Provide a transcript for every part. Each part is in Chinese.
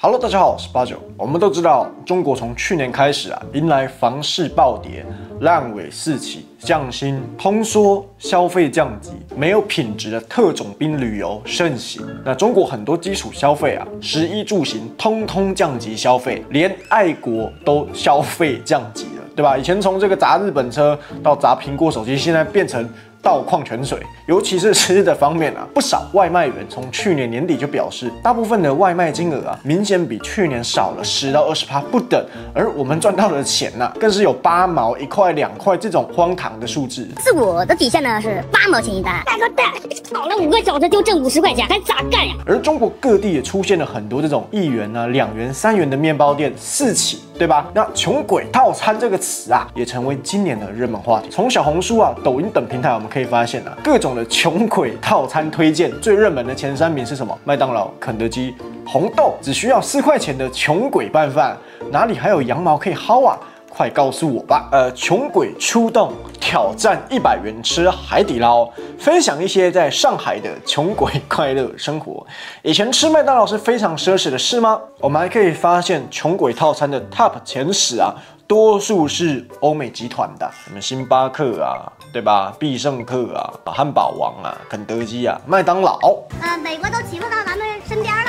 Hello，大家好，我是八九。我们都知道，中国从去年开始啊，迎来房市暴跌、烂尾四起、降薪、通缩、消费降级、没有品质的特种兵旅游盛行。那中国很多基础消费啊，食衣住行通通降级消费，连爱国都消费降级了，对吧？以前从这个砸日本车到砸苹果手机，现在变成。倒矿泉水，尤其是吃的方面啊，不少外卖员从去年年底就表示，大部分的外卖金额啊，明显比去年少了十到二十趴不等，而我们赚到的钱呢，更是有八毛、一块、两块这种荒唐的数字。自我的底线呢是八毛钱一单，大哥蛋，跑了五个小时就挣五十块钱，还咋干呀？而中国各地也出现了很多这种一元啊、两元、三元的面包店四起，对吧？那穷鬼套餐这个词啊，也成为今年的热门话题。从小红书啊、抖音等平台，我们可以发现啊，各种的穷鬼套餐推荐，最热门的前三名是什么？麦当劳、肯德基、红豆，只需要四块钱的穷鬼拌饭，哪里还有羊毛可以薅啊？快告诉我吧！呃，穷鬼出动挑战一百元吃海底捞，分享一些在上海的穷鬼快乐生活。以前吃麦当劳是非常奢侈的事吗？我们还可以发现，穷鬼套餐的 top 前十啊。多数是欧美集团的，什么星巴克啊，对吧？必胜客啊，汉堡王啊，肯德基啊，麦当劳。呃，美国都欺负到咱们身边了，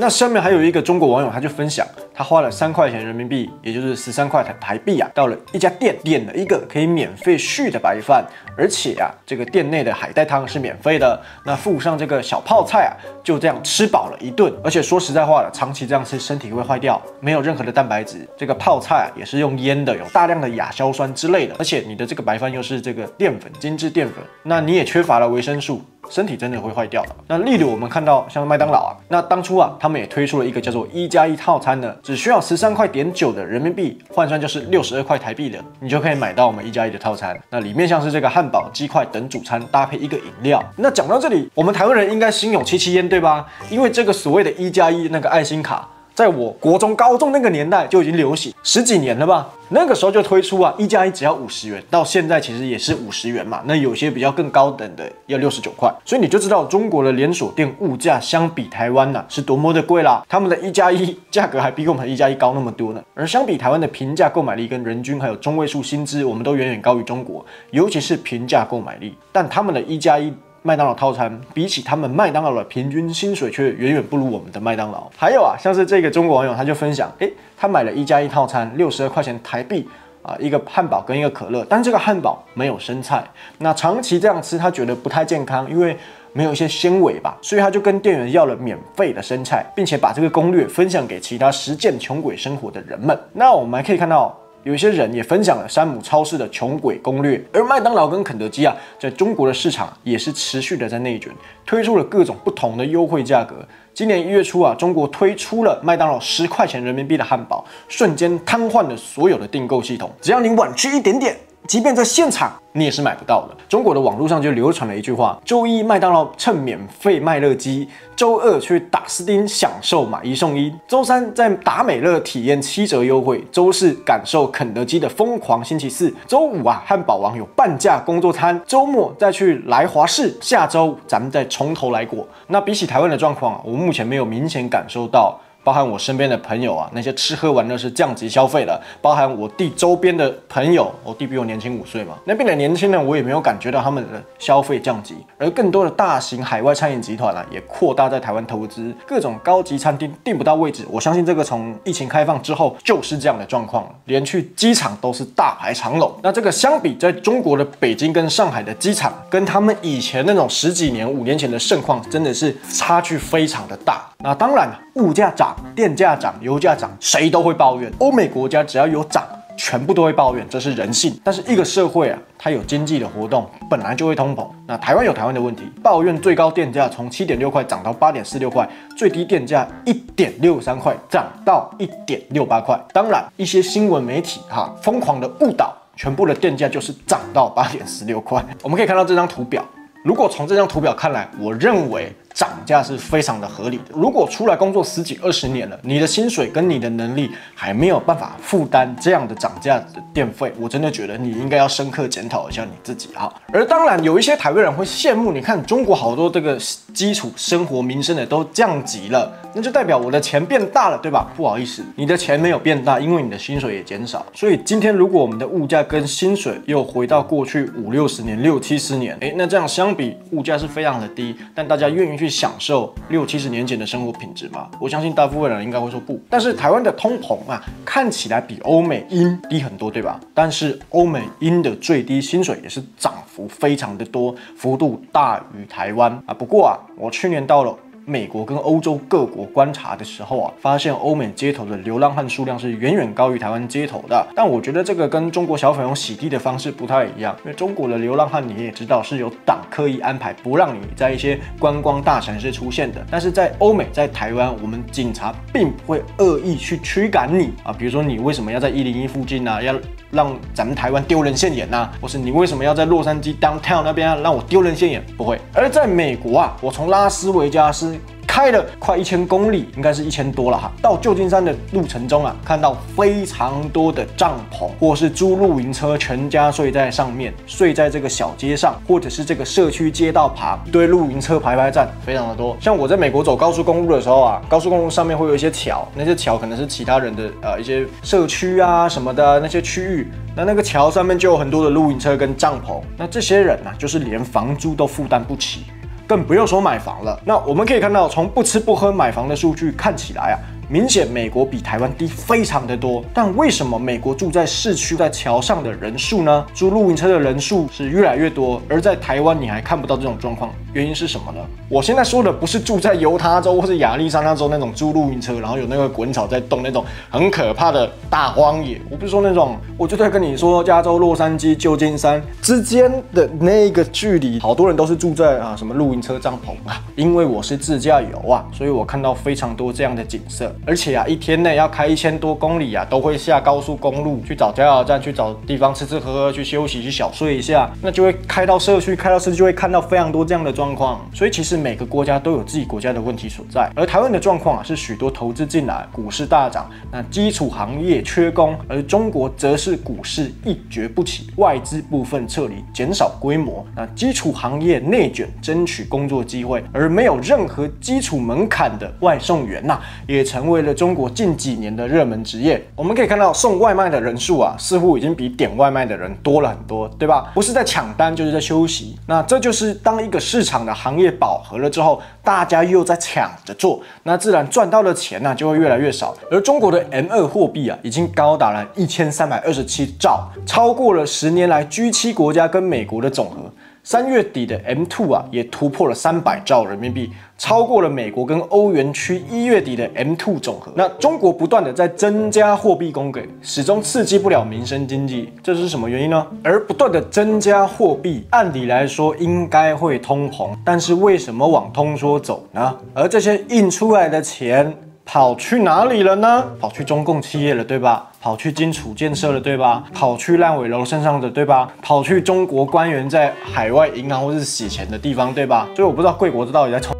那下面还有一个中国网友，他就分享。他花了三块钱人民币，也就是十三块台台币啊，到了一家店点了一个可以免费续的白饭，而且啊，这个店内的海带汤是免费的，那附上这个小泡菜啊，就这样吃饱了一顿。而且说实在话了，长期这样吃身体会坏掉，没有任何的蛋白质。这个泡菜啊也是用腌的，有大量的亚硝酸之类的，而且你的这个白饭又是这个淀粉，精致淀粉，那你也缺乏了维生素。身体真的会坏掉的。那例如我们看到像麦当劳啊，那当初啊，他们也推出了一个叫做一加一套餐的，只需要十三块点九的人民币换算就是六十二块台币的，你就可以买到我们一加一的套餐。那里面像是这个汉堡、鸡块等主餐，搭配一个饮料。那讲到这里，我们台湾人应该心有戚戚焉，对吧？因为这个所谓的一加一那个爱心卡。在我国中、高中那个年代就已经流行十几年了吧？那个时候就推出啊，一加一只要五十元，到现在其实也是五十元嘛。那有些比较更高等的要六十九块，所以你就知道中国的连锁店物价相比台湾呢是多么的贵啦。他们的一加一价格还比我们一加一高那么多呢。而相比台湾的平价购买力跟人均还有中位数薪资，我们都远远高于中国，尤其是平价购买力。但他们的一加一。麦当劳套餐比起他们麦当劳的平均薪水却远远不如我们的麦当劳。还有啊，像是这个中国网友他就分享，诶，他买了一加一套餐，六十二块钱台币啊，一个汉堡跟一个可乐，但这个汉堡没有生菜。那长期这样吃，他觉得不太健康，因为没有一些纤维吧，所以他就跟店员要了免费的生菜，并且把这个攻略分享给其他实践穷鬼生活的人们。那我们还可以看到。有些人也分享了山姆超市的穷鬼攻略，而麦当劳跟肯德基啊，在中国的市场也是持续的在内卷，推出了各种不同的优惠价格。今年一月初啊，中国推出了麦当劳十块钱人民币的汉堡，瞬间瘫痪了所有的订购系统，只要你晚吃一点点。即便在现场，你也是买不到的。中国的网络上就流传了一句话：周一麦当劳趁免费麦乐鸡，周二去打斯丁享受买一送一，周三在达美乐体验七折优惠，周四感受肯德基的疯狂星期四，周五啊汉堡王有半价工作餐，周末再去来华士，下周咱们再从头来过。那比起台湾的状况，我目前没有明显感受到。包含我身边的朋友啊，那些吃喝玩乐是降级消费的。包含我弟周边的朋友，我弟比我年轻五岁嘛，那边的年轻人我也没有感觉到他们的消费降级。而更多的大型海外餐饮集团啊，也扩大在台湾投资，各种高级餐厅订不到位置。我相信这个从疫情开放之后就是这样的状况，连去机场都是大排长龙。那这个相比在中国的北京跟上海的机场，跟他们以前那种十几年、五年前的盛况，真的是差距非常的大。那当然，物价涨、电价涨、油价涨，谁都会抱怨。欧美国家只要有涨，全部都会抱怨，这是人性。但是一个社会啊，它有经济的活动，本来就会通膨。那台湾有台湾的问题，抱怨最高电价从七点六块涨到八点四六块，最低电价一点六三块涨到一点六八块。当然，一些新闻媒体哈疯狂的误导，全部的电价就是涨到八点四六块。我们可以看到这张图表，如果从这张图表看来，我认为。涨价是非常的合理的。如果出来工作十几二十年了，你的薪水跟你的能力还没有办法负担这样的涨价的电费，我真的觉得你应该要深刻检讨一下你自己哈。而当然，有一些台湾人会羡慕，你看中国好多这个基础生活民生的都降级了，那就代表我的钱变大了，对吧？不好意思，你的钱没有变大，因为你的薪水也减少。所以今天如果我们的物价跟薪水又回到过去五六十年、六七十年，诶，那这样相比物价是非常的低，但大家愿意去享受六七十年前的生活品质吗？我相信大部分人应该会说不。但是台湾的通膨啊，看起来比欧美英低很多，对吧？但是欧美英的最低薪水也是涨幅非常的多，幅度大于台湾啊。不过啊，我去年到了。美国跟欧洲各国观察的时候啊，发现欧美街头的流浪汉数量是远远高于台湾街头的。但我觉得这个跟中国小粉红洗地的方式不太一样，因为中国的流浪汉你也知道是有党刻意安排不让你在一些观光大城市出现的。但是在欧美，在台湾，我们警察并不会恶意去驱赶你啊，比如说你为什么要在一零一附近呢？要让咱们台湾丢人现眼呐？或是你为什么要在洛杉矶 downtown 那边啊让我丢人现眼？不会。而在美国啊，我从拉斯维加斯。开了快一千公里，应该是一千多了哈。到旧金山的路程中啊，看到非常多的帐篷，或是租露营车，全家睡在上面，睡在这个小街上，或者是这个社区街道旁，一堆露营车排排站，非常的多。像我在美国走高速公路的时候啊，高速公路上面会有一些桥，那些桥可能是其他人的呃一些社区啊什么的那些区域，那那个桥上面就有很多的露营车跟帐篷，那这些人呢，就是连房租都负担不起。更不用说买房了。那我们可以看到，从不吃不喝买房的数据看起来啊。明显美国比台湾低非常的多，但为什么美国住在市区在桥上的人数呢？租露营车的人数是越来越多，而在台湾你还看不到这种状况，原因是什么呢？我现在说的不是住在犹他州或是亚利桑那州那种租露营车，然后有那个滚草在动那种很可怕的大荒野，我不是说那种，我就在跟你说加州洛杉矶旧金山之间的那个距离，好多人都是住在啊什么露营车帐篷啊，因为我是自驾游啊，所以我看到非常多这样的景色。而且啊，一天内要开一千多公里啊，都会下高速公路去找加油站，去找地方吃吃喝喝，去休息，去小睡一下，那就会开到社区，开到社区就会看到非常多这样的装状况。所以其实每个国家都有自己国家的问题所在。而台湾的状况啊，是许多投资进来，股市大涨，那基础行业缺工；而中国则是股市一蹶不起，外资部分撤离，减少规模，那基础行业内卷，争取工作机会，而没有任何基础门槛的外送员呐，也成。为了中国近几年的热门职业，我们可以看到送外卖的人数啊，似乎已经比点外卖的人多了很多，对吧？不是在抢单，就是在休息。那这就是当一个市场的行业饱和了之后，大家又在抢着做，那自然赚到的钱呢就会越来越少。而中国的 M 二货币啊，已经高达了一千三百二十七兆，超过了十年来 G 七国家跟美国的总和。三月底的 M2 啊，也突破了三百兆人民币，超过了美国跟欧元区一月底的 M2 总和。那中国不断的在增加货币供给，始终刺激不了民生经济，这是什么原因呢？而不断的增加货币，按理来说应该会通膨，但是为什么往通缩走呢？而这些印出来的钱。跑去哪里了呢？跑去中共企业了，对吧？跑去金楚建设了，对吧？跑去烂尾楼身上的，对吧？跑去中国官员在海外银行或是洗钱的地方，对吧？所以我不知道贵国这到底在冲。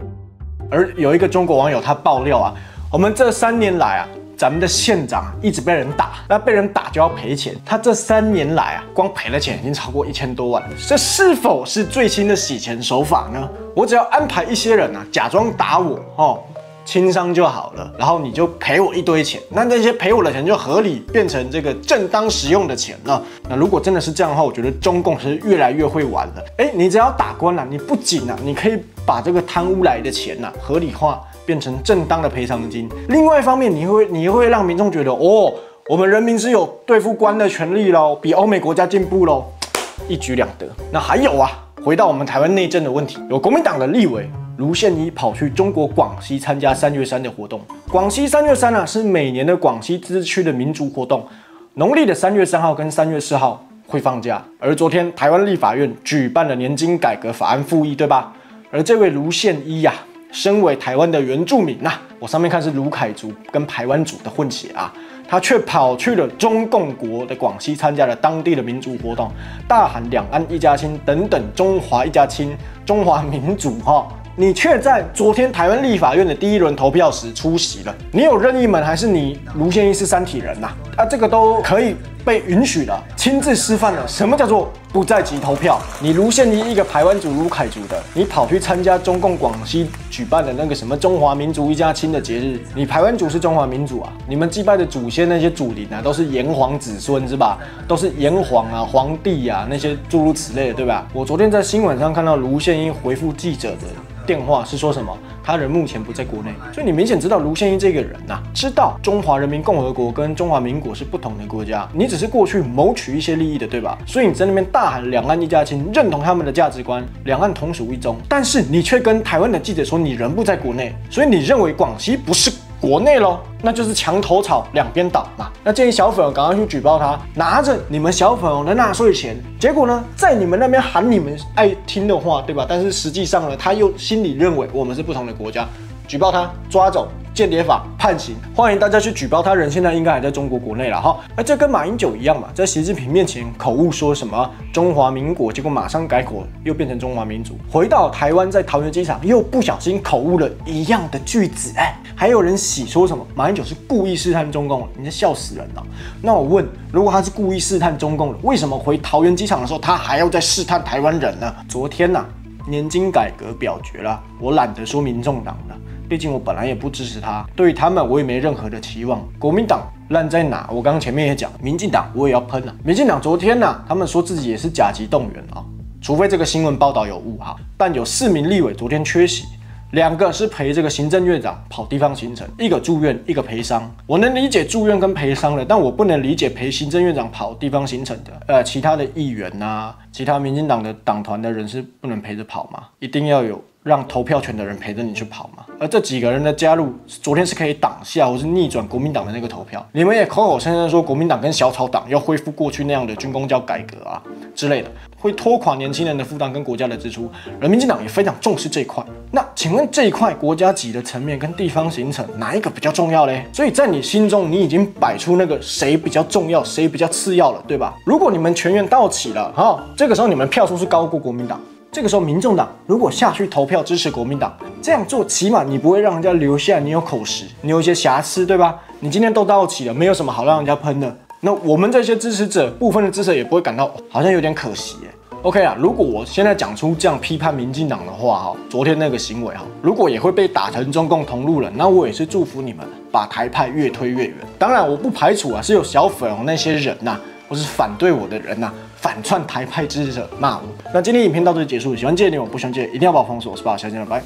而有一个中国网友他爆料啊，我们这三年来啊，咱们的县长一直被人打，那被人打就要赔钱。他这三年来啊，光赔了钱已经超过一千多万。这是否是最新的洗钱手法呢？我只要安排一些人啊，假装打我哦。轻伤就好了，然后你就赔我一堆钱，那那些赔我的钱就合理变成这个正当使用的钱了。那如果真的是这样的话，我觉得中共是越来越会玩了。哎，你只要打官了，你不仅啊，你可以把这个贪污来的钱呐合理化，变成正当的赔偿金。另外一方面，你会你会让民众觉得，哦，我们人民是有对付官的权利喽，比欧美国家进步喽，一举两得。那还有啊，回到我们台湾内政的问题，有国民党的立委。卢宪一跑去中国广西参加三月三的活动。广西三月三呢，是每年的广西自治区的民族活动。农历的三月三号跟三月四号会放假。而昨天台湾立法院举办了年金改革法案复议，对吧？而这位卢宪一呀，身为台湾的原住民呐，我上面看是卢凯族跟台湾族的混血啊，他却跑去了中共国的广西参加了当地的民族活动，大喊两岸一家亲等等，中华一家亲，中华民族哈。你却在昨天台湾立法院的第一轮投票时出席了。你有任意门，还是你卢宪一是三体人呐、啊？这个都可以被允许的，亲自示范了什么叫做不在籍投票。你卢宪一一个台湾族、卢凯族的，你跑去参加中共广西举办的那个什么中华民族一家亲的节日，你台湾族是中华民族啊，你们祭拜的祖先那些祖灵啊，都是炎黄子孙是吧？都是炎黄啊、皇帝啊那些诸如此类的，对吧？我昨天在新闻上看到卢宪一回复记者的电话是说什么？他人目前不在国内，所以你明显知道卢先一这个人呐、知道中华人民共和国跟中华民国是不同的国家，你只是过去谋取一些利益的，对吧？所以你在那边大喊两岸一家亲，认同他们的价值观，两岸同属一中，但是你却跟台湾的记者说你人不在国内，所以你认为广西不是国内喽？那就是墙头草，两边倒嘛。那建议小粉红赶快去举报他，拿着你们小粉红的纳税钱，结果呢，在你们那边喊你们爱听的话，对吧？但是实际上呢，他又心里认为我们是不同的国家，举报他，抓走。间谍法判刑，欢迎大家去举报他。人现在应该还在中国国内了哈。那这跟马英九一样嘛，在习近平面前口误说什么中华民国，结果马上改口又变成中华民族。回到台湾，在桃园机场又不小心口误了一样的句子，哎，还有人洗说什么马英九是故意试探中共，你这笑死人了。那我问，如果他是故意试探中共的，为什么回桃园机场的时候他还要再试探台湾人呢？昨天呐、年金改革表决了，我懒得说民众党了。毕竟我本来也不支持他，对于他们我也没任何的期望。国民党烂在哪？我刚刚前面也讲，民进党我也要喷了。民进党昨天呢、他们说自己也是甲级动员啊，除非这个新闻报道有误哈。但有四名立委昨天缺席，两个是陪这个行政院长跑地方行程，一个住院，一个陪伤。我能理解住院跟陪伤的，但我不能理解陪行政院长跑地方行程的。呃，其他的议员呐、其他民进党的党团的人是不能陪着跑吗？一定要有让投票权的人陪着你去跑嘛？而这几个人的加入，昨天是可以挡下或是逆转国民党的那个投票。你们也口口声声说国民党跟小草党要恢复过去那样的军公教改革啊之类的，会拖垮年轻人的负担跟国家的支出。而民进党也非常重视这一块。那请问这一块国家级的层面跟地方形成哪一个比较重要嘞？所以在你心中，你已经摆出那个谁比较重要，谁比较次要了，对吧？如果你们全员到齐了，哈，这个时候你们票数是高过国民党。这个时候，民众党如果下去投票支持国民党，这样做起码你不会让人家留下你有口实，你有一些瑕疵，对吧？你今天都到齐了，没有什么好让人家喷的。那我们这些支持者，部分的支持者也不会感到、好像有点可惜耶。OK 啊，如果我现在讲出这样批判民进党的话哈，昨天那个行为哈，如果也会被打成中共同路人，那我也是祝福你们把台派越推越远。当然，我不排除啊是有小粉红那些人呐、或是反对我的人呐、反串台派支持者骂我。那今天影片到这里结束，喜欢记得点我不喜欢记得一定要把我封锁，是吧？下期见了，拜。